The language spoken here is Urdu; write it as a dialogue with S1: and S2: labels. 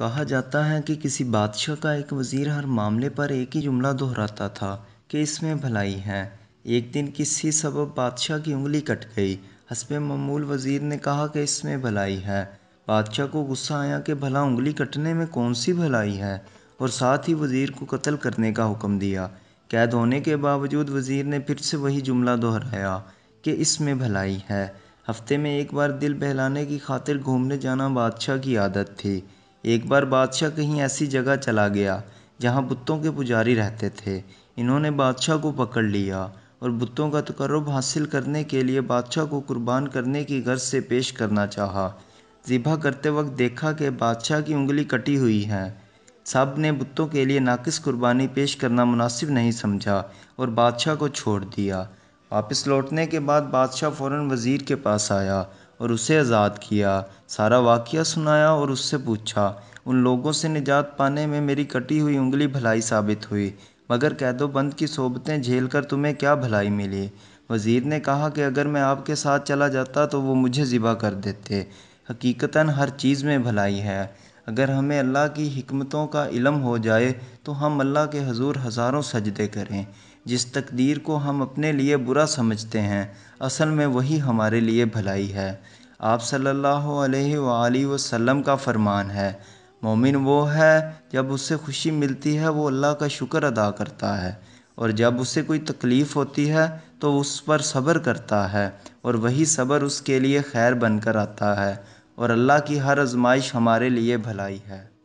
S1: کہا جاتا ہے کہ کسی بادشاہ کا ایک وزیر ہر معاملے پر ایک ہی جملہ دہراتا تھا کہ اس میں بھلائی ہے۔ ایک دن کسی سبب بادشاہ کی انگلی کٹ گئی۔ حسب معمول وزیر نے کہا کہ اس میں بھلائی ہے۔ بادشاہ کو غصہ آیا کہ بھلا انگلی کٹنے میں کون سی بھلائی ہے اور ساتھ ہی وزیر کو قتل کرنے کا حکم دیا۔ قید ہونے کے باوجود وزیر نے پھر سے وہی جملہ دہرایا کہ اس میں بھلائی ہے۔ ہفتے میں ایک بار دل بہلانے کی خاطر گھومنے جانا بادشاہ کی عادت تھی۔ ایک بار بادشاہ کہیں ایسی جگہ چلا گیا جہاں بتوں کے پجاری رہتے تھے۔ انہوں نے بادشاہ کو پکڑ لیا اور بتوں کا تقرب حاصل کرنے کے لیے بادشاہ کو قربان کرنے کی غرض سے پیش کرنا چاہا۔ ذبح کرتے وقت دیکھا کہ بادشاہ کی انگلی کٹی ہوئی ہے۔ سب نے بتوں کے لیے ناقص قربانی پیش کرنا مناسب نہیں سمجھا اور بادشاہ کو چھوڑ دیا۔ واپس لوٹنے کے بعد بادشاہ فوراً وزیر کے پاس آیا اور اسے آزاد کیا، سارا واقعہ سنایا اور اس سے پوچھا، ان لوگوں سے نجات پانے میں میری کٹی ہوئی انگلی بھلائی ثابت ہوئی، مگر قید و بند کی صحبتیں جھیل کر تمہیں کیا بھلائی ملی؟ وزیر نے کہا کہ اگر میں آپ کے ساتھ چلا جاتا تو وہ مجھے ذبح کر دیتے، حقیقتاً ہر چیز میں بھلائی ہے۔ اگر ہمیں اللہ کی حکمتوں کا علم ہو جائے تو ہم اللہ کے حضور ہزاروں سجدے کریں، جس تقدیر کو ہم اپنے لیے برا سمجھتے ہیں، اصل میں وہی ہمارے لیے بھلائی ہے۔ آپ صلی اللہ علیہ وآلہ وسلم کا فرمان ہے۔ مومن وہ ہے، جب اسے خوشی ملتی ہے، وہ اللہ کا شکر ادا کرتا ہے۔ اور جب اسے کوئی تکلیف ہوتی ہے، تو اس پر صبر کرتا ہے۔ اور وہی صبر اس کے لیے خیر بن کر آتا ہے۔ اور اللہ کی ہر آزمائش ہمارے لیے بھلائی ہے۔